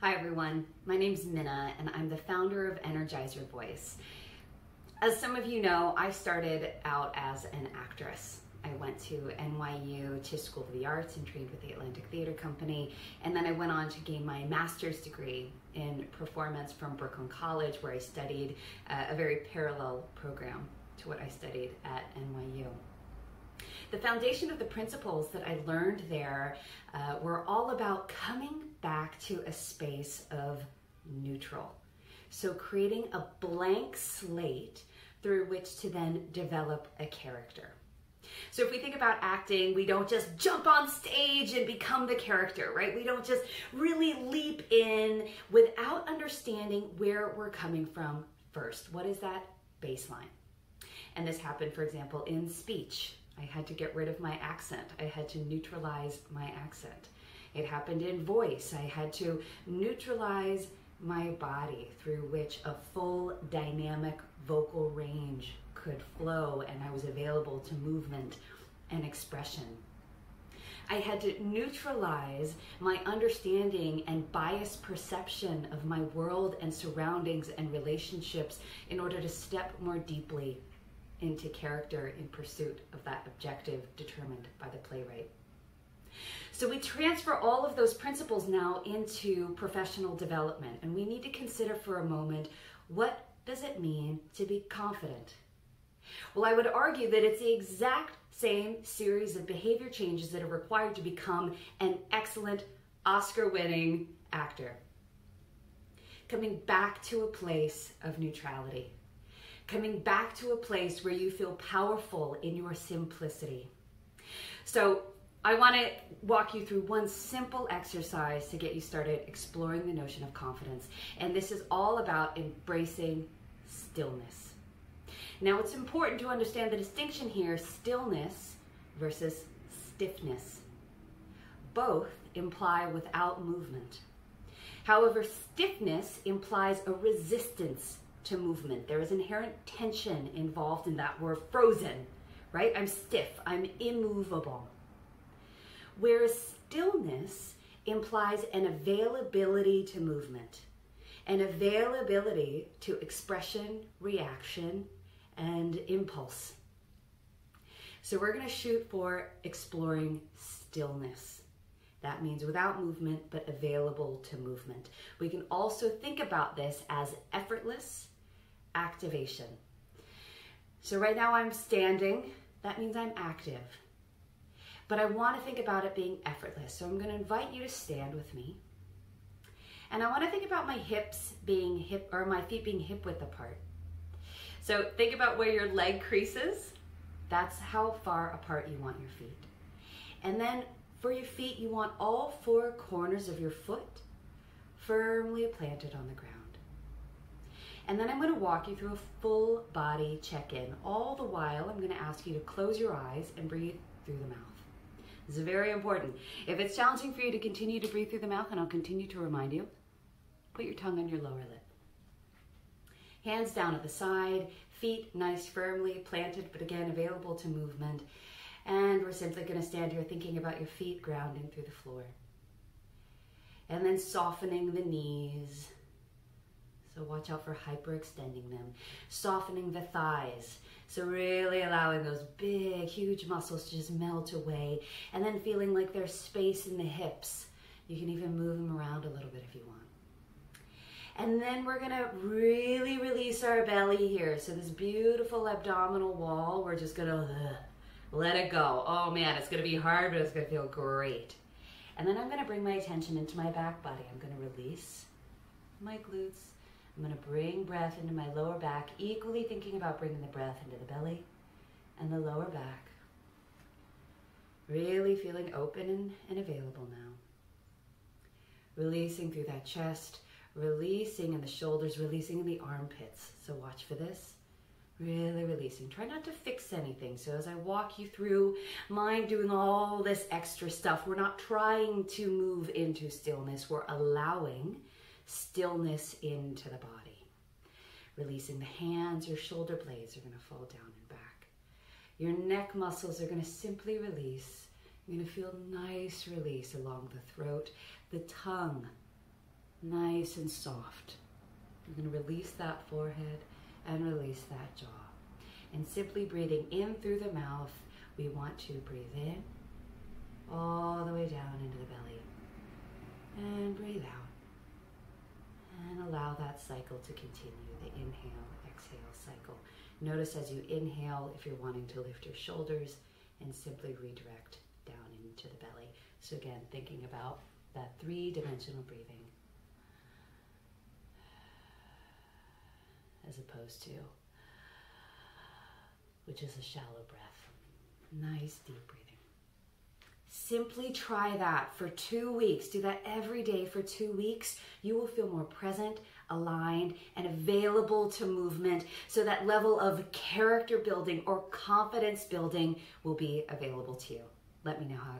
Hi everyone, my name's Minna and I'm the founder of Energize Your Voice. As some of you know, I started out as an actress. I went to NYU Tisch School of the Arts and trained with the Atlantic Theater Company. And then I went on to gain my master's degree in performance from Brooklyn College, where I studied uh, a very parallel program to what I studied at NYU. The foundation of the principles that I learned there uh, were all about coming back to a space of neutral. So, creating a blank slate through which to then develop a character. So if we think about acting, we don't just jump on stage and become the character, right? We don't just really leap in without understanding where we're coming from first. What is that baseline? And this happened, for example, in speech. I had to get rid of my accent. I had to neutralize my accent. It happened in voice. I had to neutralize my body through which a full dynamic vocal range could flow and I was available to movement and expression. I had to neutralize my understanding and biased perception of my world and surroundings and relationships in order to step more deeply into character in pursuit of that objective determined by the playwright. So we transfer all of those principles now into professional development, and we need to consider for a moment what does it mean to be confident? Well, I would argue that it's the exact same series of behavior changes that are required to become an excellent Oscar winning actor. Coming back to a place of neutrality. Coming back to a place where you feel powerful in your simplicity. So, I want to walk you through one simple exercise to get you started exploring the notion of confidence. And this is all about embracing stillness. Now, it's important to understand the distinction here stillness versus stiffness. Both imply without movement. However, stiffness implies a resistance to movement. There is inherent tension involved in that. We're frozen, right? I'm stiff, I'm immovable. Whereas stillness implies an availability to movement, an availability to expression, reaction, and impulse. So we're going to shoot for exploring stillness. That means without movement, but available to movement. We can also think about this as effortless activation. So right now I'm standing, that means I'm active. But I want to think about it being effortless. So I'm going to invite you to stand with me. And I want to think about my hips being hip, or my feet being hip width apart. So think about where your leg creases. That's how far apart you want your feet. And then for your feet, you want all four corners of your foot firmly planted on the ground. And then I'm going to walk you through a full body check in. All the while, I'm going to ask you to close your eyes and breathe through the mouth. This is very important. If it's challenging for you to continue to breathe through the mouth, and I'll continue to remind you, put your tongue on your lower lip. Hands down at the side, feet nice firmly planted, but again available to movement. And we're simply going to stand here thinking about your feet grounding through the floor. And then softening the knees. So watch out for hyperextending them. Softening the thighs. So really allowing those big, huge muscles to just melt away. And then feeling like there's space in the hips. You can even move them around a little bit if you want. And then we're gonna really release our belly here. So this beautiful abdominal wall, we're just gonna ugh, let it go. Oh man, it's gonna be hard, but it's gonna feel great. And then I'm gonna bring my attention into my back body. I'm gonna release my glutes. I'm gonna bring breath into my lower back, equally thinking about bringing the breath into the belly and the lower back. Really feeling open and, and available now. Releasing through that chest releasing in the shoulders, releasing in the armpits. So watch for this. Really releasing. Try not to fix anything. So as I walk you through mind doing all this extra stuff, we're not trying to move into stillness. We're allowing stillness into the body. Releasing the hands, your shoulder blades are going to fall down and back. Your neck muscles are going to simply release. You're going to feel nice release along the throat. The tongue nice and soft. You're going to release that forehead and release that jaw. And simply breathing in through the mouth, we want to breathe in all the way down into the belly. And breathe out. And allow cycle to continue, the inhale, exhale cycle. Notice as you inhale if you're wanting to lift your shoulders and simply redirect down into the belly. So again, thinking about that three-dimensional breathing as opposed to which is a shallow breath. Nice deep breathing. Simply try that for two weeks. Do that every day for two weeks. You will feel more present, aligned, and available to movement. So that level of character building or confidence building will be available to you. Let me know how